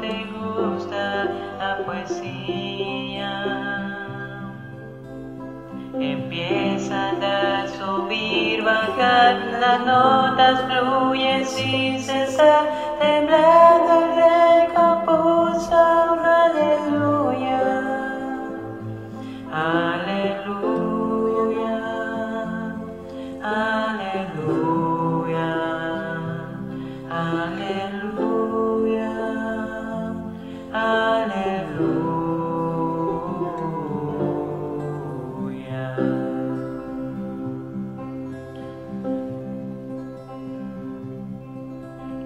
Te gusta la poesía. Empiezan a subir, bajar, las notas fluyen sin cesar,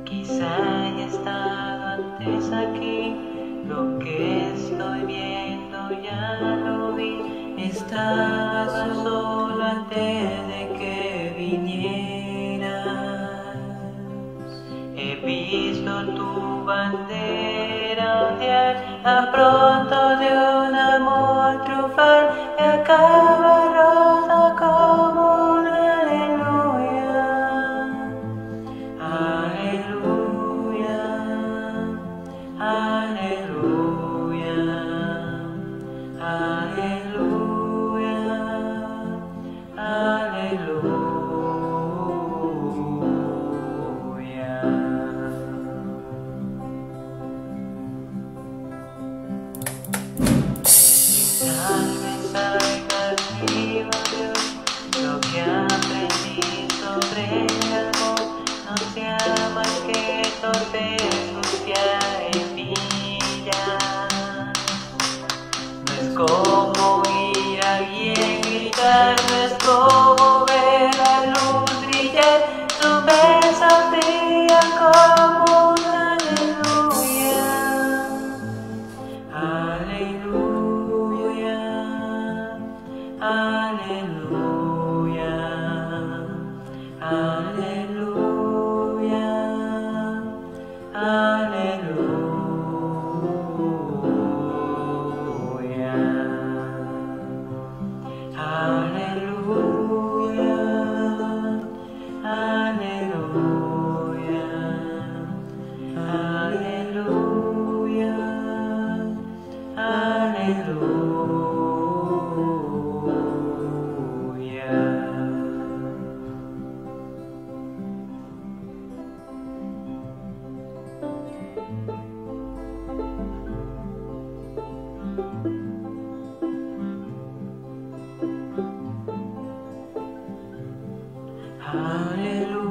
Quizá haya estado antes aquí, lo que estoy viendo ya lo vi. Estaba solo antes de que a pronto de un como ir a Hallelujah. Hallelujah.